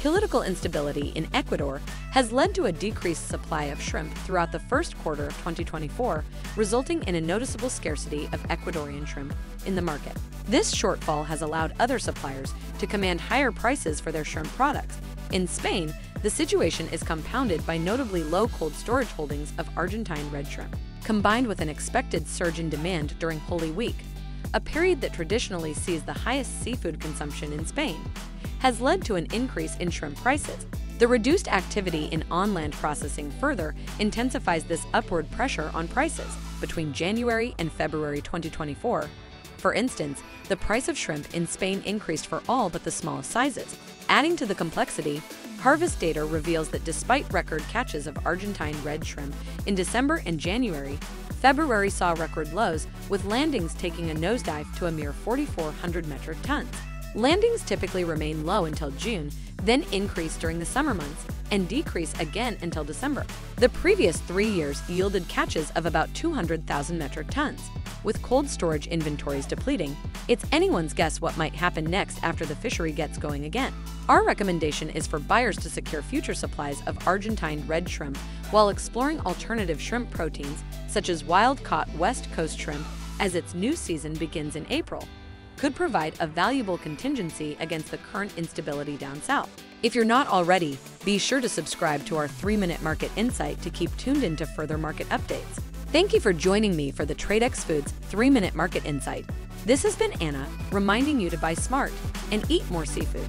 Political instability in Ecuador has led to a decreased supply of shrimp throughout the first quarter of 2024, resulting in a noticeable scarcity of Ecuadorian shrimp in the market. This shortfall has allowed other suppliers to command higher prices for their shrimp products. In Spain, the situation is compounded by notably low cold storage holdings of Argentine red shrimp, combined with an expected surge in demand during Holy Week, a period that traditionally sees the highest seafood consumption in Spain has led to an increase in shrimp prices. The reduced activity in on-land processing further intensifies this upward pressure on prices between January and February 2024. For instance, the price of shrimp in Spain increased for all but the smallest sizes. Adding to the complexity, harvest data reveals that despite record catches of Argentine red shrimp in December and January, February saw record lows, with landings taking a nosedive to a mere 4,400 metric tons. Landings typically remain low until June, then increase during the summer months and decrease again until December. The previous three years yielded catches of about 200,000 metric tons. With cold storage inventories depleting, it's anyone's guess what might happen next after the fishery gets going again. Our recommendation is for buyers to secure future supplies of Argentine red shrimp while exploring alternative shrimp proteins such as wild-caught West Coast shrimp as its new season begins in April could provide a valuable contingency against the current instability down south. If you're not already, be sure to subscribe to our 3-Minute Market Insight to keep tuned into further market updates. Thank you for joining me for the Tradex Foods 3-Minute Market Insight. This has been Anna, reminding you to buy smart and eat more seafood.